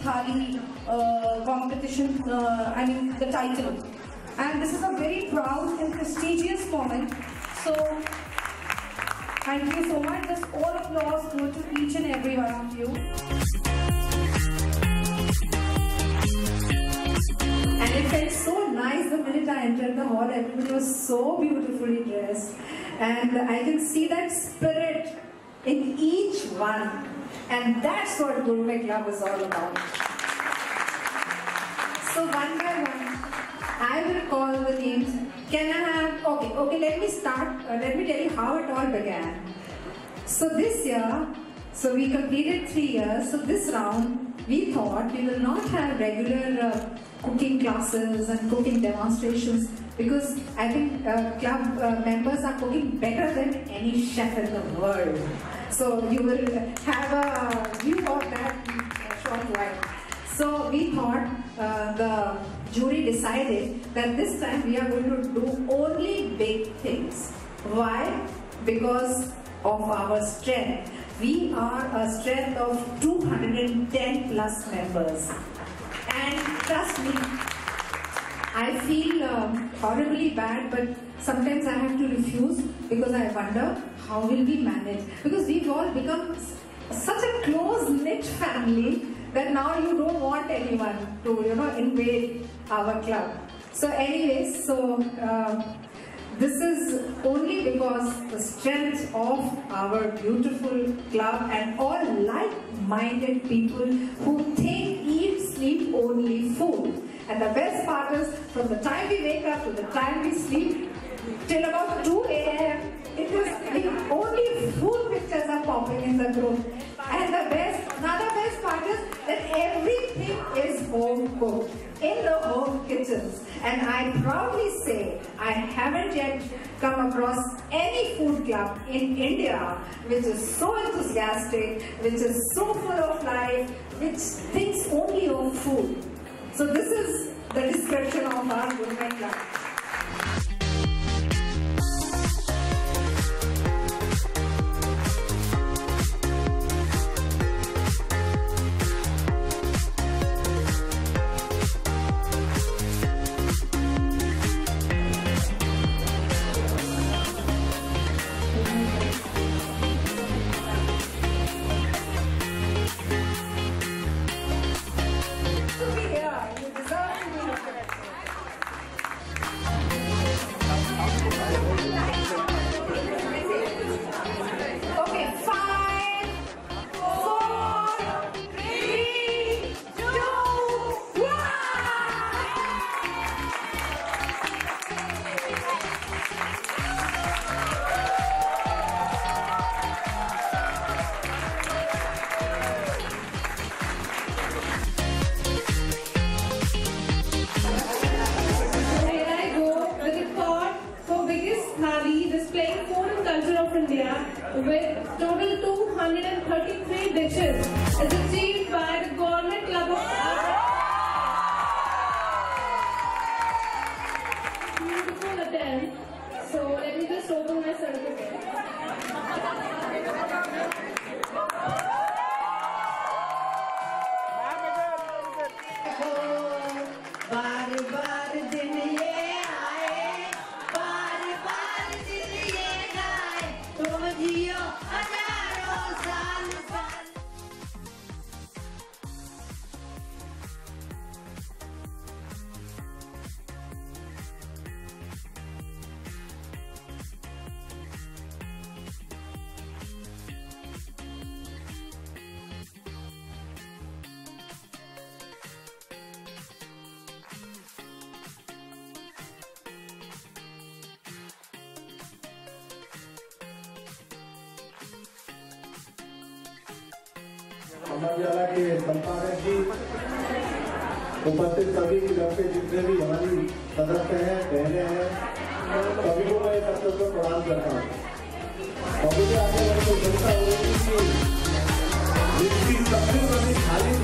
Diwali uh, competition, uh, I mean the title. And this is a very proud and prestigious moment. So thank you so much. This all applause go to each and every one of you. And it felt so nice the minute I entered the hall. Everybody was so beautifully dressed. And I can see that spirit in each one. And that's what Gourmet Club is all about. So one by one, I will call the names. Can I have, okay, okay, let me start, uh, let me tell you how it all began. So this year, so we completed three years, so this round, we thought we will not have regular uh, cooking classes and cooking demonstrations because I think uh, club uh, members are cooking better than any chef in the world. So you will have a view of that in a short while. So we thought uh, the jury decided that this time we are going to do only big things. Why? Because of our strength. We are a strength of 210 plus members. And trust me, I feel um, horribly bad, but sometimes I have to refuse because I wonder how will we manage. Because we've all become such a close knit family that now you don't want anyone to, you know, invade our club. So, anyways, so uh, this is only because the strength of our beautiful club and all like-minded people who think, eat, sleep only food. And the best part is, from the time we wake up to the time we sleep, till about 2 a.m., it is the only food pictures are popping in the group. And the best, another best part is that everything is home cooked in the home kitchens. And I proudly say I haven't yet come across any food club in India which is so enthusiastic, which is so full of life, which thinks only of food. So this is the description of our gourmet club. India with total 233 dishes is achieved by the Gourmet Club of Beautiful अमरजाला के संपादक जी, उपस्थित सभी की तरफ़ से जितने भी हमारी सदस्य हैं, बहने हैं, सभी को मैं सबसे को प्रणाम करता हूँ। और मुझे आगे बढ़ने को चिंता हो रही थी सबसे बड़ी खाली